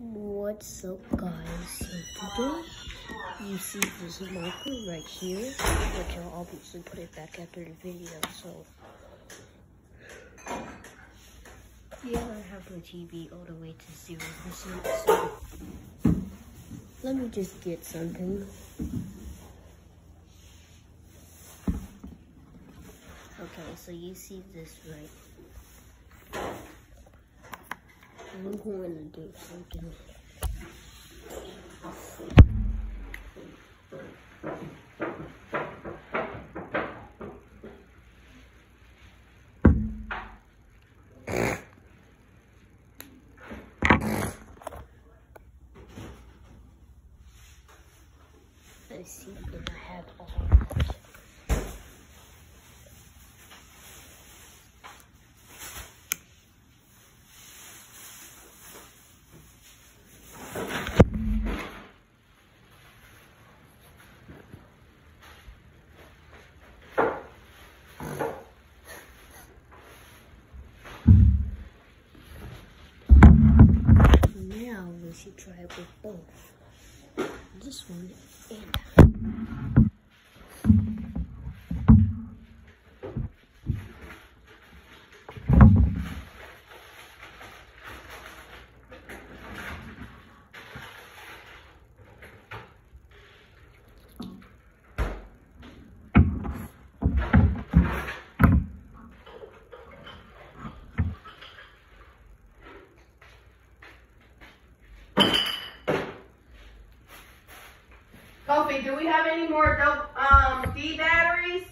What's up guys, so today you see this marker right here, which I'll obviously put it back after the video, so. Yeah, I have my TV all the way to zero percent, so. Let me just get something. Okay, so you see this right I'm going to do something. Let's see if I have all We should try it with both. This one and Sophie, do we have any more dope um, D batteries?